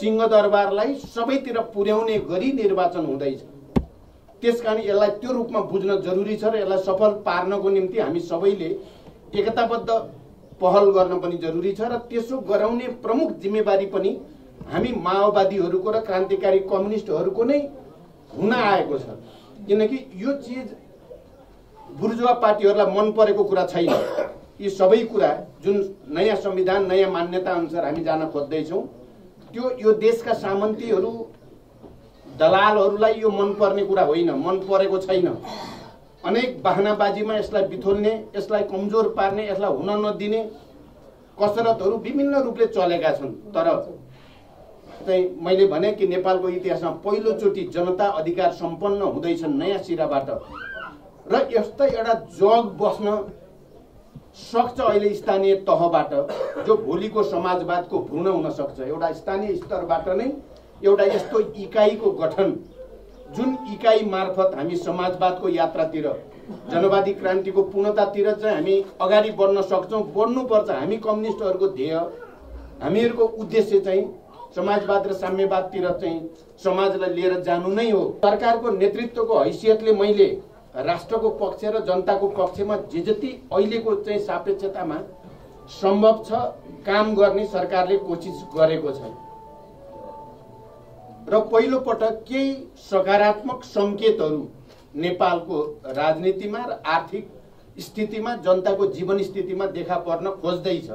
सिंहदरबारलाई सबैतिर पुर्याउने गरी निर्वाचन हुँदैछ। त्यस कारण यसलाई त्यो रूपमा बुझ्न जरुरी छ र यसलाई सफल पार्नको निम्ति हामी सबैले एकताबद्ध पहल गर्न पनि जरुरी छ र त्यसो गराउने प्रमुख जिम्मेवारी पनि हामी माओवादीहरूको र क्रान्तिकारी कम्युनिस्टहरूको नै हुन आएको छ। किनकि यो चिज बुर्जुवा पार्टीहरूलाई मन परेको कुरा छैन। यी सबै कुरा जुन नयाँ संविधान नयाँ मान्यता अनुसार हामी जान खोज्दैछौँ। त्यो यो देशका सामन्तीहरू दलालहरूलाई यो मन पर्ने कुरा होइन मन परेको छैन। अनेक बाहनाबाजीमा यसलाई बिथोल्ने यसलाई कमजोर पार्ने यसलाई हुन नदिने कसरतहरू विभिन्न रूपले चलेका छन्। तर चाहिँ मैले भने कि नेपालको इतिहासमा पहिलोचोटि जनता अधिकार सम्पन्न हुँदैछन् नयाँ सिराबाट। र यस्ता एउटा जग बस्न सक्छ अहिले स्थानीय तहबाट जो भोलिको समाजवादको भ्रूण हुन सक्छ। एउटा स्थानीय स्तरबाट नै एउटा यस्तो इकाइको गठन जुन इकाइ मार्फत हामी समाजवादको यात्रातिर जनवादी क्रान्तिको पूर्णतातिर चाहिँ हामी अगाडि बढ्न सक्छौँ। बढ्नुपर्छ। हामी कम्युनिस्टहरूको ध्येय। हामीहरूको उद्देश्य चाहिँ समाजवाद र साम्यवादतिर चाहिँ समाजलाई लिएर जानु नै हो। सरकारको नेतृत्वको हैसियतले मैले राष्ट्रको पक्ष र जनताको पक्षमा जे जति अहिलेको चाहिँ सापेक्षतामा सम्भव छ काम गर्ने सरकारले कोसिस गरेको छ। र पहिलो पटक केही सकारात्मक सङ्केतहरू नेपालको राजनीतिमा र आर्थिक स्थितिमा जनताको जीवन स्थितिमा देखा पर्न खोज्दैछ।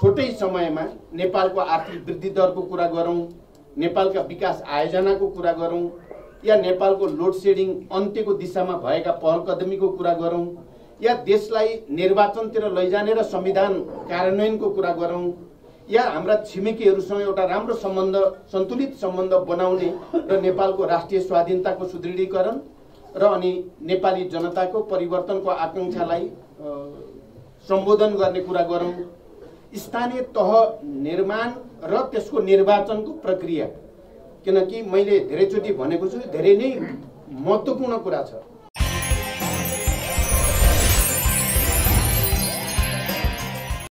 छोटै समयमा नेपालको आर्थिक वृद्धि दरको कुरा गरौँ नेपालका विकास आयोजनाको कुरा गरौँ या नेपालको लोड सेडिङ अन्त्यको दिशामा भएका पहल कदमीको कुरा गरौँ या देशलाई निर्वाचनतिर लैजाने र संविधान कार्यान्वयनको कुरा गरौँ या हाम्रा छिमेकीहरूसँग एउटा राम्रो सम्बन्ध सन्तुलित सम्बन्ध बनाउने र नेपालको राष्ट्रिय स्वाधीनताको सुदृढीकरण र अनि नेपाली जनताको परिवर्तनको आकाङ्क्षालाई सम्बोधन गर्ने कुरा गरौँ। स्थानीय तह निर्माण र त्यसको निर्वाचनको प्रक्रिया। किनकि मैले धेरैचोटि भनेको छु धेरै नै महत्त्वपूर्ण कुरा छ।